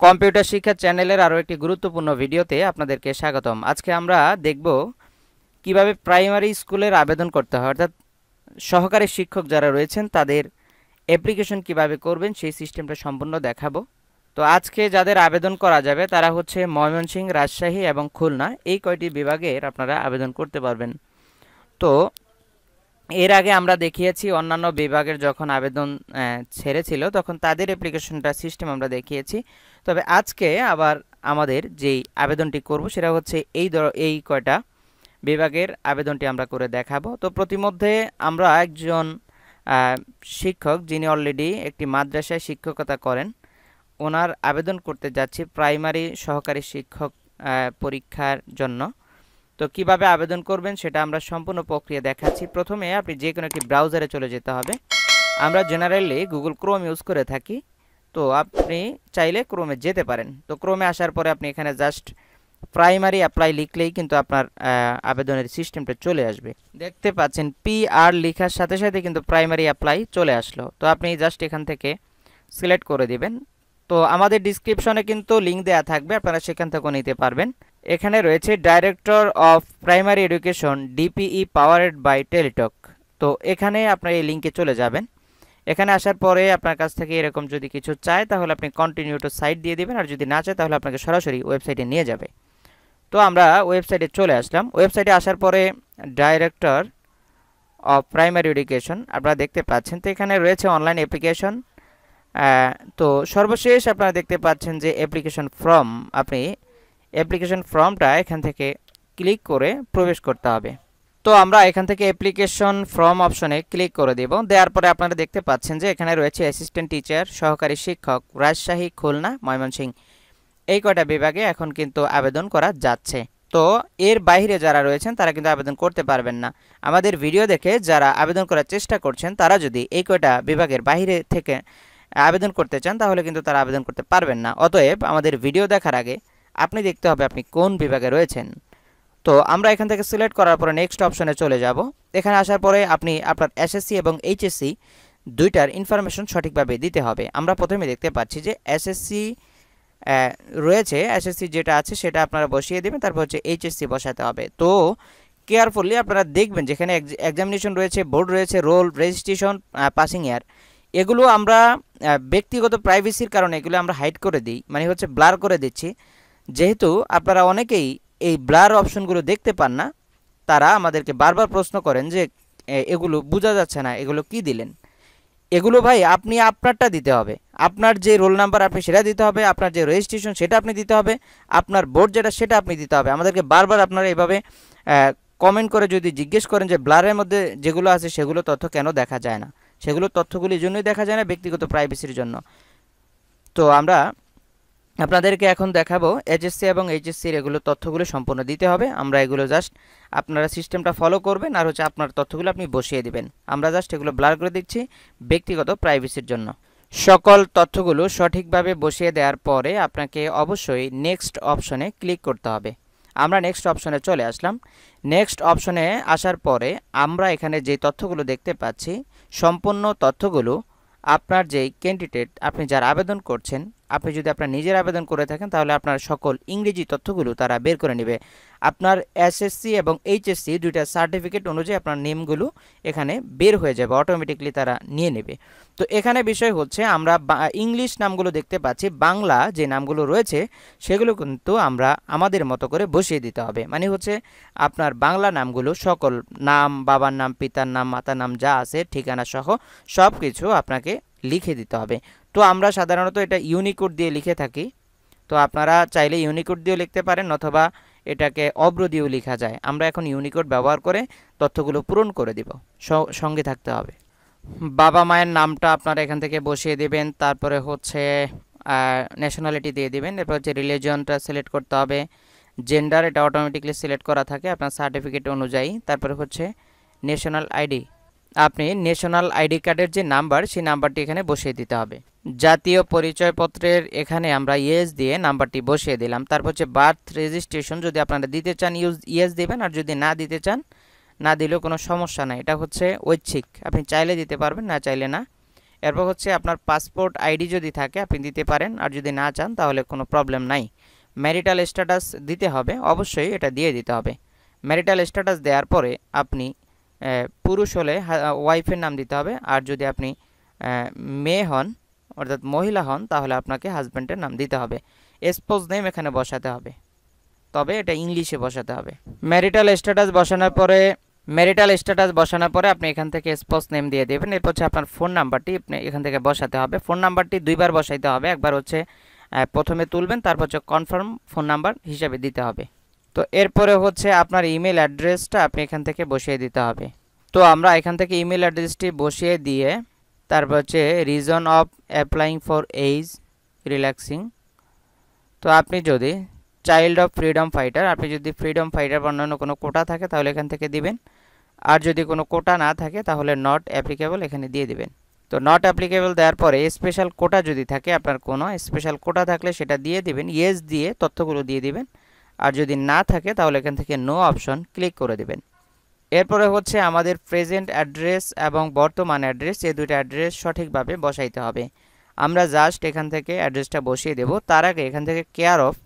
Computer শিক্ষা চ্যানেলের আরও একটি গুরুত্বপূর্ণ ভিডিওতে আপনাদেরকে স্বাগতম। আজকে আমরা দেখব কীভাবে প্রাইমারি স্কুলের আবেদন করতে হয়, অর্থাৎ সহকারী শিক্ষক যারা রয়েছেন তাদের অ্যাপ্লিকেশন কীভাবে করবেন সেই সিস্টেমটা সম্পূর্ণ দেখাবো। তো আজকে যাদের আবেদন করা যাবে তারা হচ্ছে ময়মনসিংহ, রাজশাহী এবং খুলনা। এই কয়টি বিভাগের আপনারা আবেদন করতে পারবেন। তো এর আগে আমরা দেখিয়েছি অন্যান্য বিভাগের যখন আবেদন ছেড়েছিল, তখন তাদের অ্যাপ্লিকেশনটা সিস্টেম আমরা দেখিয়েছি। তবে আজকে আবার আমাদের যেই আবেদনটি করব, সেটা হচ্ছে এই ধর এই কয়টা বিভাগের আবেদনটি আমরা করে দেখাবো। তো প্রতিমধ্যে আমরা একজন শিক্ষক, যিনি অলরেডি একটি মাদ্রাসায় শিক্ষকতা করেন, ওনার আবেদন করতে যাচ্ছি প্রাইমারি সহকারী শিক্ষক পরীক্ষার জন্য। তো কীভাবে আবেদন করবেন সেটা আমরা সম্পূর্ণ প্রক্রিয়া দেখাচ্ছি। প্রথমে আপনি যে কোনো একটি ব্রাউজারে চলে যেতে হবে। আমরা জেনারেলি গুগল ক্রোম ইউজ করে থাকি। তো আপনি চাইলে ক্রোমে যেতে পারেন। তো ক্রোমে আসার পরে আপনি এখানে জাস্ট প্রাইমারি অ্যাপ্লাই লিখলেই কিন্তু আপনার আবেদনের সিস্টেমটা চলে আসবে। দেখতে পাচ্ছেন পি আর লেখার সাথে সাথে কিন্তু প্রাইমারি অ্যাপ্লাই চলে আসলো। তো আপনি জাস্ট এখান থেকে সিলেক্ট করে দিবেন। তো আমাদের ডিসক্রিপশনে কিন্তু লিঙ্ক দেওয়া থাকবে। আপনারা সেখান থেকেও নিতে পারবেন। এখানে রয়েছে director of primary education DPE powered by Teletalk তো এখানে আপনার এই লিঙ্কে চলে যাবেন। এখানে আসার পরে আপনার কাছ থেকে এরকম যদি কিছু চায়, তাহলে আপনি কন্টিনিউ টু সাইট দিয়ে দেবেন। আর যদি না চায়, তাহলে আপনাকে সরাসরি ওয়েবসাইটে নিয়ে যাবে। তো আমরা ওয়েবসাইটে চলে আসলাম। ওয়েবসাইটে আসার পরে ডাইরেক্টর অফ প্রাইমারি এডুকেশন আপনারা দেখতে পাচ্ছেন। তো এখানে রয়েছে অনলাইন অ্যাপ্লিকেশন তো সর্বশেষ আপনারা দেখতে পাচ্ছেন যে অ্যাপ্লিকেশন ফর্ম আপনি অ্যাপ্লিকেশন ফর্মটা এখান থেকে ক্লিক করে প্রবেশ করতে হবে। তো আমরা এখান থেকে অ্যাপ্লিকেশন ফর্ম অপশনে ক্লিক করে দেব। দেওয়ার পরে আপনারা দেখতে পাচ্ছেন যে এখানে রয়েছে অ্যাসিস্ট্যান্ট টিচার সহকারী শিক্ষক, রাজশাহী, খুলনা, ময়মনসিংহ। এই কয়টা বিভাগে এখন কিন্তু আবেদন করা যাচ্ছে। তো এর বাইরে যারা রয়েছেন, তারা কিন্তু আবেদন করতে পারবেন না। আমাদের ভিডিও দেখে যারা আবেদন করার চেষ্টা করছেন, তারা যদি এই কয়টা বিভাগের বাইরে থেকে আবেদন করতে চান, তাহলে কিন্তু তারা আবেদন করতে পারবেন না। অতএব আমাদের ভিডিও দেখার আগে আপনি দেখতে হবে আপনি কোন বিভাগে রয়েছেন। তো আমরা এখান থেকে সিলেক্ট করার পরে নেক্সট অপশনে চলে যাব। এখানে আসার পরে আপনি আপনার এসএসসি এবং এইচএসসি দুইটার ইনফরমেশন সঠিকভাবে দিতে হবে। আমরা প্রথমে দেখতে পাচ্ছি যে এসএসসি রয়েছে। এসএসসি যেটা আছে সেটা আপনারা বসিয়ে দেবেন, তারপর হচ্ছে এইচএসসি বসাতে হবে। তো কেয়ারফুলি আপনারা দেখবেন যেখানে এক্সামিনেশন রয়েছে বোর্ড রয়েছে রোল রেজিস্ট্রেশন পাসিং ইয়ার এগুলো আমরা ব্যক্তিগত প্রাইভেসির কারণে এগুলো আমরা হাইড করে দিই। মানে হচ্ছে ব্লার করে দিচ্ছি। যেহেতু আপনারা অনেকেই এই ব্লার অপশনগুলো দেখতে পান না, তারা আমাদেরকে বারবার প্রশ্ন করেন যে এগুলো বোঝা যাচ্ছে না, এগুলো কি দিলেন? এগুলো ভাই, আপনি আপনারটা দিতে হবে। আপনার যে রোল নাম্বার আপনি সেটা দিতে হবে, আপনার যে রেজিস্ট্রেশন সেটা আপনি দিতে হবে, আপনার বোর্ড যেটা সেটা আপনি দিতে হবে। আমাদেরকে বারবার আপনারা এভাবে কমেন্ট করে যদি জিজ্ঞেস করেন যে, ব্লারের মধ্যে যেগুলো আছে সেগুলো তথ্য কেন দেখা যায় না? সেগুলো তথ্যগুলির জন্যই দেখা যায় না ব্যক্তিগত প্রাইভেসির জন্য। তো আমরা আপনাদেরকে এখন দেখাবো এইচএসসি এবং এইচএসসির এগুলো তথ্যগুলো সম্পূর্ণ দিতে হবে। আমরা এগুলো জাস্ট আপনারা সিস্টেমটা ফলো করবেন আর হচ্ছে আপনার তথ্যগুলো আপনি বসিয়ে দিবেন। আমরা জাস্ট এগুলো ব্লার করে দিচ্ছি ব্যক্তিগত প্রাইভেসির জন্য। সকল তথ্যগুলো সঠিকভাবে বসিয়ে দেওয়ার পরে আপনাকে অবশ্যই নেক্সট অপশনে ক্লিক করতে হবে। আমরা নেক্সট অপশনে চলে আসলাম। নেক্সট অপশনে আসার পরে আমরা এখানে যে তথ্যগুলো দেখতে পাচ্ছি, সম্পূর্ণ তথ্যগুলো আপনার যেই ক্যান্ডিডেট আপনি যার আবেদন করছেন, আপনি যদি আপনার নিজের আবেদন করে থাকেন, তাহলে আপনার সকল ইংরেজি তথ্যগুলো তারা বের করে নেবে। আপনার এসএসসি এবং এইচএসসি দুইটা সার্টিফিকেট অনুযায়ী আপনার নেমগুলো এখানে বের হয়ে যাবে অটোমেটিকলি তারা নিয়ে নেবে। তো এখানে বিষয় হচ্ছে আমরা ইংলিশ নামগুলো দেখতে পাচ্ছি, বাংলা যে নামগুলো রয়েছে সেগুলো কিন্তু আমরা আমাদের মতো করে বসিয়ে দিতে হবে। মানে হচ্ছে আপনার বাংলা নামগুলো সকল নাম, বাবার নাম, পিতার নাম, মাতার নাম যা আছে, ঠিকানা সহ সব কিছু আপনাকে লিখে দিতে হবে। তো আমরা সাধারণত এটা ইউনিকোড দিয়ে লিখে থাকি। তো আপনারা চাইলে ইউনিকোড দিয়েও লিখতে পারেন অথবা এটাকে অব্র দিয়েও লেখা যায়। আমরা এখন ইউনিকোড ব্যবহার করে তথ্যগুলো পূরণ করে দিব। সঙ্গে থাকতে হবে। বাবা মায়ের নামটা আপনারা এখান থেকে বসিয়ে দেবেন, তারপরে হচ্ছে ন্যাশনালিটি দিয়ে দেবেন, এরপর হচ্ছে রিলিজনটা সিলেক্ট করতে হবে। জেন্ডার এটা অটোমেটিকলি সিলেক্ট করা থাকে আপনার সার্টিফিকেট অনুযায়ী। তারপরে হচ্ছে ন্যাশনাল আইডি আপনি ন্যাশনাল আইডি কার্ডের যে নাম্বার সেই নাম্বারটি এখানে বসিয়ে দিতে হবে। জাতীয় পরিচয়পত্রের এখানে আমরা ইয়েস দিয়ে নাম্বারটি বসিয়ে দিলাম। তারপর হচ্ছে বার্থ রেজিস্ট্রেশন যদি আপনারা দিতে চান ইউজ ইয়েস দেবেন, আর যদি না দিতে চান, না দিলেও কোনো সমস্যা নাই। এটা হচ্ছে ঐচ্ছিক। আপনি চাইলে দিতে পারবেন, না চাইলে না। এরপর হচ্ছে আপনার পাসপোর্ট আইডি যদি থাকে, আপনি দিতে পারেন, আর যদি না চান, তাহলে কোনো প্রবলেম নাই। ম্যারিটাল স্ট্যাটাস দিতে হবে, অবশ্যই এটা দিয়ে দিতে হবে। ম্যারিটাল স্ট্যাটাস দেওয়ার পরে আপনি পুরুষ হলে ওয়াইফের নাম দিতে হবে। আর যদি আপনি মেয়ে হন অর্থাৎ মহিলা হন, তাহলে আপনাকে হাজব্যান্ডের নাম দিতে হবে। স্পোজ নেম এখানে বসাতে হবে। তবে এটা ইংলিশে বসাতে হবে। ম্যারিটাল স্ট্যাটাস বসানোর পরে ম্যারিটাল স্ট্যাটাস বসানোর পরে আপনি এখান থেকে স্পোজ নেম দিয়ে দেবেন। এরপর হচ্ছে আপনার ফোন নাম্বারটি আপনি এখান থেকে বসাতে হবে। ফোন নাম্বারটি দুইবার বসাইতে হবে। একবার হচ্ছে প্রথমে তুলবেন, তারপর হচ্ছে কনফার্ম ফোন নাম্বার হিসাবে দিতে হবে। তো এরপরে হচ্ছে আপনার ইমেল অ্যাড্রেসটা আপনি এখান থেকে বসিয়ে দিতে হবে। তো আমরা এখান থেকে ইমেল অ্যাড্রেসটি বসিয়ে দিয়ে তারপর হচ্ছে reason of applying for age relaxing তো আপনি যদি চাইল্ড অফ ফ্রিডম ফাইটার আপনি যদি ফ্রিডম ফাইটার বা অন্যান্য কোনো কোটা থাকে তাহলে এখান থেকে দিবেন। আর যদি কোনো কোটা না থাকে তাহলে নট অ্যাপ্লিকেবল এখানে দিয়ে দিবেন। তো নট অ্যাপ্লিকেবল দেওয়ার পরে স্পেশাল কোটা যদি থাকে, আপনার কোনো স্পেশাল কোটা থাকলে সেটা দিয়ে দিবেন। ইয়েস দিয়ে তথ্যগুলো দিয়ে দিবেন। আর যদি না থাকে তাহলে এখান থেকে নো অপশন ক্লিক করে দেবেন। এরপরে হচ্ছে আমাদের প্রেজেন্ট অ্যাড্রেস এবং বর্তমান অ্যাড্রেস এই দুইটা অ্যাড্রেস সঠিকভাবে বসাইতে হবে। আমরা জাস্ট এখান থেকে অ্যাড্রেসটা বসিয়ে দেব। তার আগে এখান থেকে কেয়ার অফ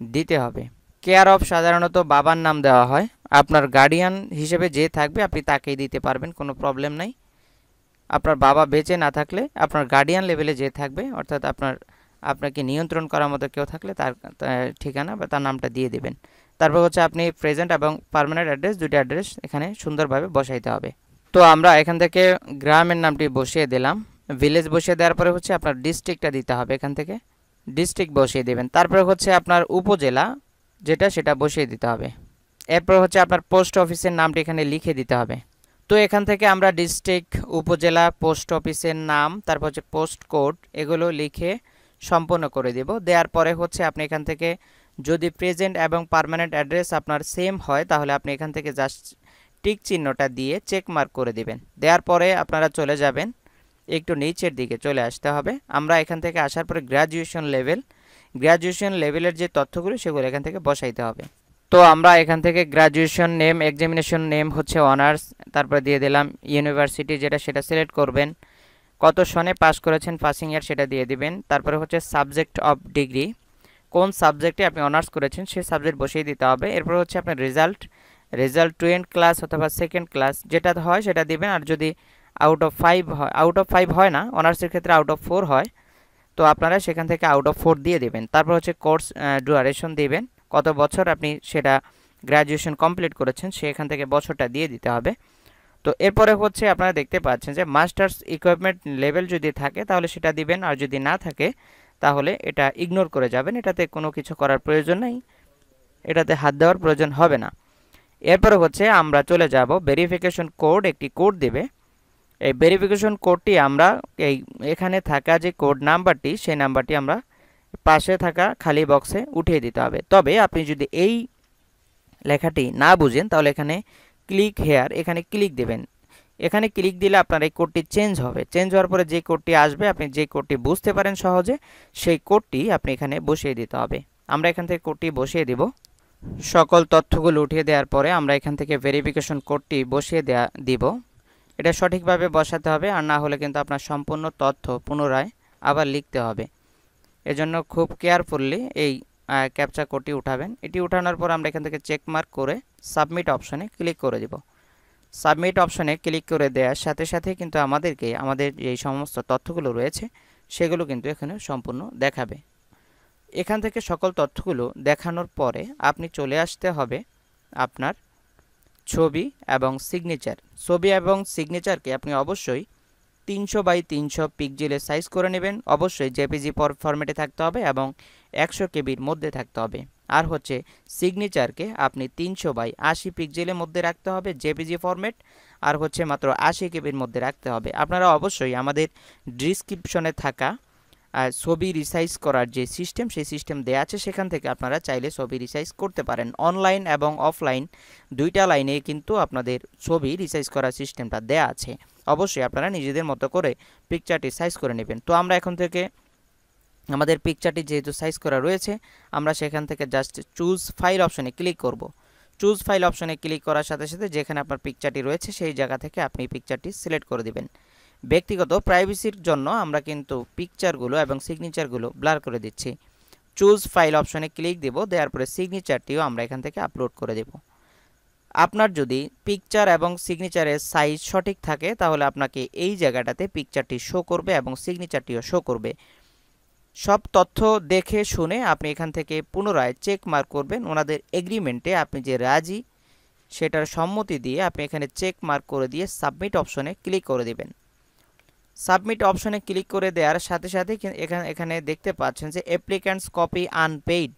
দিতে হবে। কেয়ার অফ সাধারণত বাবার নাম দেওয়া হয়। আপনার গার্ডিয়ান হিসেবে যে থাকবে, আপনি তাকেই দিতে পারবেন, কোনো প্রবলেম নাই। আপনার বাবা বেঁচে না থাকলে, আপনার গার্ডিয়ান লেভেলে যে থাকবে, অর্থাৎ আপনার, আপনাকে নিয়ন্ত্রণ করার মতো কেউ থাকলে তার ঠিকানা বা তার নামটা দিয়ে দেবেন। তারপর হচ্ছে আপনি প্রেজেন্ট এবং পারমানেন্ট অ্যাড্রেস দুটি অ্যাড্রেস এখানে সুন্দরভাবে বসাইতে হবে। তো আমরা এখান থেকে গ্রামের নামটি বসিয়ে দিলাম। ভিলেজ বসিয়ে দেওয়ার পরে হচ্ছে আপনার ডিস্ট্রিক্টটা দিতে হবে এখান থেকে। ডিস্ট্রিক্ট বসিয়ে দেবেন। তারপরে হচ্ছে আপনার উপজেলা যেটা সেটা বসিয়ে দিতে হবে। এরপর হচ্ছে আপনার পোস্ট অফিসের নামটি এখানে লিখে দিতে হবে। তো এখান থেকে আমরা ডিস্ট্রিক্ট উপজেলা পোস্ট অফিসের নাম, তারপর হচ্ছে পোস্ট কোড এগুলো লিখে সম্পন্ন করে দেব। দেওয়ার পরে হচ্ছে আপনি এখান থেকে যদি প্রেজেন্ট এবং পারমানেন্ট অ্যাড্রেস আপনার সেম হয়, তাহলে আপনি এখান থেকে জাস্ট টিক চিহ্নটা দিয়ে চেক মার্ক করে দিবেন। দেওয়ার পরে আপনারা চলে যাবেন একটু নিচের দিকে চলে আসতে হবে। আমরা এখান থেকে আসার পরে গ্র্যাজুয়েশন লেভেল গ্র্যাজুয়েশন লেভেলের যে তথ্যগুলো, সেগুলো এখান থেকে বসাইতে হবে। তো আমরা এখান থেকে গ্র্যাজুয়েশন নেম এক্সামিনেশন নেম হচ্ছে অনার্স তারপরে দিয়ে দিলাম ইউনিভার্সিটি যেটা, সেটা সিলেক্ট করবেন। কত সনে পাস করেছেন পাসিং ইয়ার সেটা দিয়ে দিবেন। তারপরে হচ্ছে সাবজেক্ট অফ ডিগ্রি কোন সাবজেক্টে আপনি অনার্স করেছেন সেই সাবজেক্ট বসিয়ে দিতে হবে। এরপর হচ্ছে আপনার রেজাল্ট রেজাল্ট টুয়েন্ট ক্লাস অথবা সেকেন্ড ক্লাস যেটা হয় সেটা দিবেন। আর যদি আউট অফ ফাইভ হয় আউট অফ ফাইভ হয় না, অনার্সের ক্ষেত্রে আউট অফ ফোর হয়, তো আপনারা সেখান থেকে আউট অফ ফোর দিয়ে দেবেন। তারপর হচ্ছে কোর্স ডুয়ারেশন দিবেন। কত বছর আপনি সেটা গ্র্যাজুয়েশন কমপ্লিট করেছেন সেখান থেকে বছরটা দিয়ে দিতে হবে। তো এরপরে হচ্ছে আপনারা দেখতে পাচ্ছেন যে মাস্টার্স ইকুইপমেন্ট লেভেল যদি থাকে তাহলে সেটা দিবেন। আর যদি না থাকে তাহলে এটা ইগনোর করে যাবেন, এটাতে কোনো কিছু করার প্রয়োজন নেই, এটাতে হাত দেওয়ার প্রয়োজন হবে না। এরপরে হচ্ছে আমরা চলে যাব ভেরিফিকেশন কোড একটি কোড দেবে। এই ভেরিফিকেশন কোডটি আমরা এই এখানে থাকা যে কোড নাম্বারটি, সেই নাম্বারটি আমরা পাশে থাকা খালি বক্সে উঠিয়ে দিতে হবে। তবে আপনি যদি এই লেখাটি না বুঝেন, তাহলে এখানে ক্লিক হেয়ার এখানে ক্লিক দেবেন। এখানে ক্লিক দিলে আপনার এই কোডটি চেঞ্জ হবে। চেঞ্জ হওয়ার পরে যে কোডটি আসবে, আপনি যে কোডটি বুঝতে পারেন সহজে, সেই কোডটি আপনি এখানে বসিয়ে দিতে হবে। আমরা এখান থেকে কোডটি বসিয়ে দিব। সকল তথ্যগুলো উঠিয়ে দেওয়ার পরে আমরা এখান থেকে ভেরিফিকেশন কোডটি বসিয়ে দেয়া, দিব। এটা সঠিকভাবে বসাতে হবে, আর না হলে কিন্তু আপনার সম্পূর্ণ তথ্য পুনরায় আবার লিখতে হবে। এজন্য খুব কেয়ারফুললি এই ক্যাপচা কোডটি উঠাবেন। এটি উঠানোর পর আমরা এখান থেকে চেক মার্ক করে সাবমিট অপশনে ক্লিক করে দিব। সাবমিট অপশনে ক্লিক করে দেওয়ার সাথে সাথে কিন্তু আমাদেরকে আমাদের যেই সমস্ত তথ্যগুলো রয়েছে, সেগুলো কিন্তু এখানে সম্পূর্ণ দেখাবে। এখান থেকে সকল তথ্যগুলো দেখানোর পরে আপনি চলে আসতে হবে আপনার ছবি এবং সিগনেচার ছবি এবং সিগনেচারকে আপনি অবশ্যই তিনশো বাই তিনশো পিকজেলে সাইজ করে নেবেন। অবশ্যই জেপিজি পর ফরম্যাটে থাকতে হবে এবং একশো কেবির মধ্যে থাকতে হবে। আর হচ্ছে সিগনেচারকে আপনি তিনশো বাই আশি পিকজেলের মধ্যে রাখতে হবে জেপিজি ফরম্যাট আর হচ্ছে মাত্র আশি কেবির মধ্যে রাখতে হবে। আপনারা অবশ্যই আমাদের ডিসক্রিপশনে থাকা ছবি রিসাইজ করার যে সিস্টেম সেই সিস্টেম দেওয়া আছে, সেখান থেকে আপনারা চাইলে ছবি রিসাইজ করতে পারেন। অনলাইন এবং অফলাইন দুইটা লাইনে কিন্তু আপনাদের ছবি রিসাইজ করার সিস্টেমটা দেয়া আছে। অবশ্যই আপনারা নিজেদের মতো করে পিকচারটি সাইজ করে নেবেন। তো আমরা এখন থেকে আমাদের পিকচারটি যেহেতু সাইজ করা রয়েছে, আমরা সেখান থেকে জাস্ট চুজ ফাইল অপশনে ক্লিক করব। চুজ ফাইল অপশনে ক্লিক করার সাথে সাথে যেখানে আপনার পিকচারটি রয়েছে, সেই জায়গা থেকে আপনি পিকচারটি সিলেক্ট করে দিবেন। ব্যক্তিগত প্রাইভেসির জন্য আমরা কিন্তু পিকচারগুলো এবং সিগনেচারগুলো ব্লার করে দিচ্ছি। চুজ ফাইল অপশনে ক্লিক দেব, দেওয়ার পরে সিগনেচারটিও আমরা এখান থেকে আপলোড করে দেব। আপনার যদি পিকচার এবং সিগনেচারের সাইজ সঠিক থাকে, তাহলে আপনাকে এই জায়গাটাতে পিকচারটি শো করবে এবং সিগনেচারটিও শো করবে। সব তথ্য দেখে শুনে আপনি এখান থেকে পুনরায় চেক মার্ক করবেন। ওনাদের এগ্রিমেন্টে আপনি যে রাজি, সেটার সম্মতি দিয়ে আপনি এখানে চেক মার্ক করে দিয়ে সাবমিট অপশনে ক্লিক করে দিবেন। সাবমিট অপশনে ক্লিক করে দেওয়ার সাথে সাথে এখানে এখানে দেখতে পাচ্ছেন যে অ্যাপ্লিক্যান্টস কপি আনপেইড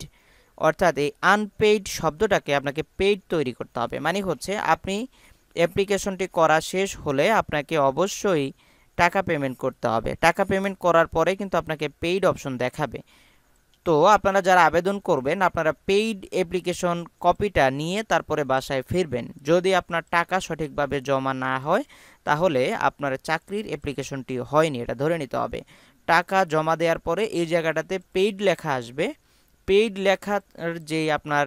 অর্থাৎ এই আনপেইড শব্দটাকে আপনাকে পেইড তৈরি করতে হবে। মানে হচ্ছে আপনি অ্যাপ্লিকেশনটি করা শেষ হলে আপনাকে অবশ্যই টাকা পেমেন্ট করতে হবে। টাকা পেমেন্ট করার পরে কিন্তু আপনাকে পেইড অপশন দেখাবে। তো আপনারা যারা আবেদন করবেন, আপনারা পেইড অ্যাপ্লিকেশন কপিটা নিয়ে তারপরে বাসায় ফিরবেন। যদি আপনার টাকা সঠিকভাবে জমা না হয়, তাহলে আপনার চাকরির অ্যাপ্লিকেশনটি হয়নি, এটা ধরে নিতে হবে। টাকা জমা দেওয়ার পরে এই জায়গাটাতে পেইড লেখা আসবে। পেইড লেখার যে আপনার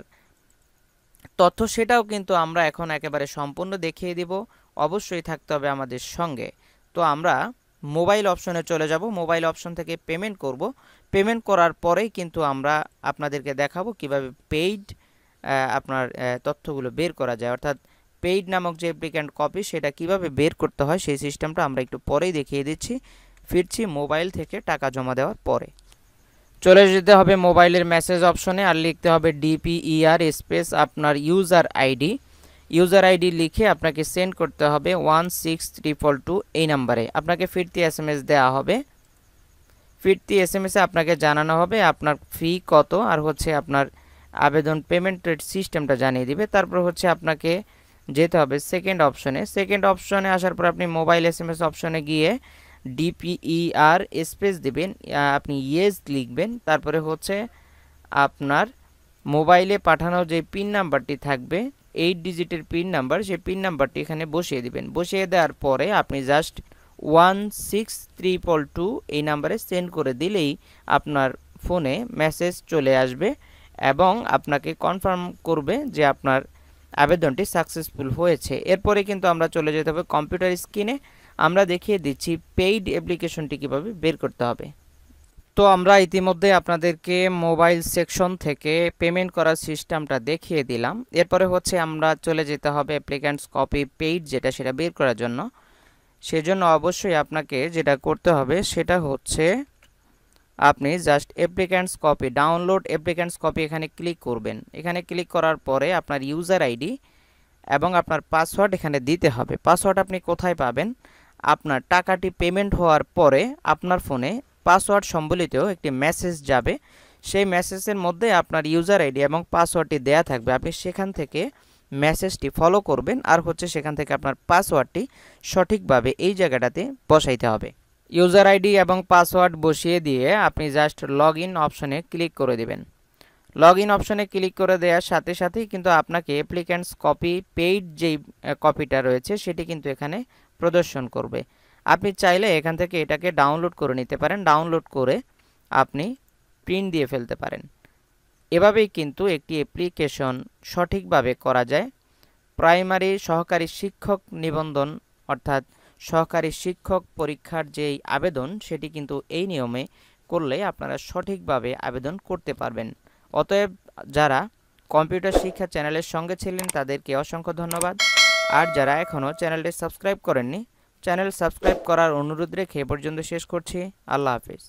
তথ্য, সেটাও কিন্তু আমরা এখন একেবারে সম্পূর্ণ দেখিয়ে দিব। অবশ্যই থাকতে হবে আমাদের সঙ্গে। তো আমরা মোবাইল অপশনে চলে যাব। মোবাইল অপশন থেকে পেমেন্ট করব। পেমেন্ট করার পরেই কিন্তু আমরা আপনাদেরকে দেখাবো কীভাবে পেইড আপনার তথ্যগুলো বের করা যায়। অর্থাৎ পেইড নামক যে অ্যাপ্লিক্যান্ট কপি সেটা কীভাবে বের করতে হয় সেই সিস্টেমটা আমরা একটু পরেই দেখিয়ে দিচ্ছি। ফিরছি মোবাইল থেকে টাকা জমা দেওয়ার পরে। চলে যেতে হবে মোবাইলের মেসেজ অপশনে আর লিখতে হবে ডিপিইআর স্পেস আপনার ইউজার আইডি ইউজার আইডি লিখে আপনাকে সেন্ড করতে হবে ওয়ান সিক্স ট্রিপল টু এই নাম্বারে। আপনাকে ফিরতি এস এম এস দেওয়া হবে। ফিরতি এস এম এসে আপনাকে জানানো হবে আপনার ফি কত আর হচ্ছে আপনার আবেদন পেমেন্টের সিস্টেমটা জানিয়ে দিবে। তারপর হচ্ছে আপনাকে যেতে হবে সেকেন্ড অপশনে। সেকেন্ড অপশনে আসার পর আপনি মোবাইল এস এম এস অপশনে গিয়ে ডিপিইআর স্পেস দিবেন আপনি ইয়েস লিখবেন। তারপরে হচ্ছে আপনার মোবাইলে পাঠানো যে পিন নাম্বারটি থাকবে এইট ডিজিটের পিন নাম্বার সেই পিন নাম্বারটি এখানে বসিয়ে দিবেন। বসিয়ে দেওয়ার পরে আপনি just one six triple two এই নাম্বারে সেন্ড করে দিলেই আপনার ফোনে মেসেজ চলে আসবে এবং আপনাকে কনফার্ম করবে যে আপনার আবেদনটি সাকসেসফুল হয়েছে। এরপরে কিন্তু আমরা চলে যেতে হবে কম্পিউটার স্ক্রিনে আমরা দেখিয়ে দিচ্ছি পেইড অ্যাপ্লিকেশনটি কীভাবে বের করতে হবে। তো আমরা ইতিমধ্যে আপনাদেরকে মোবাইল সেকশন থেকে পেমেন্ট করার সিস্টেমটা দেখিয়ে দিলাম। এরপরে হচ্ছে আমরা চলে যেতে হবে অ্যাপ্লিক্যান্টস কপি পেইড যেটা সেটা বের করার জন্য। সেজন্য অবশ্যই আপনাকে যেটা করতে হবে সেটা হচ্ছে আপনি just applicant's copy, download applicant's copy এখানে ক্লিক করবেন। এখানে ক্লিক করার পরে আপনার ইউজার আইডি এবং আপনার পাসওয়ার্ড এখানে দিতে হবে। পাসওয়ার্ড আপনি কোথায় পাবেন? আপনার টাকাটি পেমেন্ট হওয়ার পরে আপনার ফোনে পাসওয়ার্ড সম্বলিত একটি মেসেজ যাবে। সেই মেসেজের মধ্যে আপনার ইউজার আইডি এবং পাসওয়ার্ডটি দেয়া থাকবে। আপনি সেখান থেকে মেসেজটি ফলো করবেন আর হচ্ছে সেখান থেকে আপনার পাসওয়ার্ডটি সঠিকভাবে এই জায়গাটাতে বসাইতে হবে। ইউজার আইডি এবং পাসওয়ার্ড বসিয়ে দিয়ে আপনি জাস্ট লগ ইন অপশনে ক্লিক করে দেবেন। লগ ইন অপশনে ক্লিক করে দেওয়ার সাথে সাথেই কিন্তু আপনাকে অ্যাপ্লিক্যান্টস কপি পেইড যেই কপিটা রয়েছে সেটি কিন্তু এখানে প্রদর্শন করবে। আপনি চাইলে এখান থেকে এটাকে ডাউনলোড করে নিতে পারেন। ডাউনলোড করে আপনি প্রিন্ট দিয়ে ফেলতে পারেন। এভাবেই কিন্তু একটি অ্যাপ্লিকেশন সঠিকভাবে করা যায়। প্রাইমারি সহকারী শিক্ষক নিবন্ধন অর্থাৎ সহকারী শিক্ষক পরীক্ষার যেই আবেদন, সেটি কিন্তু এই নিয়মে করলে আপনারা সঠিকভাবে আবেদন করতে পারবেন। অতএব যারা কম্পিউটার শিক্ষা চ্যানেলের সঙ্গে ছিলেন, তাদেরকে অসংখ্য ধন্যবাদ। আর যারা এখনও চ্যানেলটি সাবস্ক্রাইব করেননি চ্যানেল সাবস্ক্রাইব করার অনুরোধ রেখে পর্যন্ত শেষ করছি। আল্লাহ হাফিজ।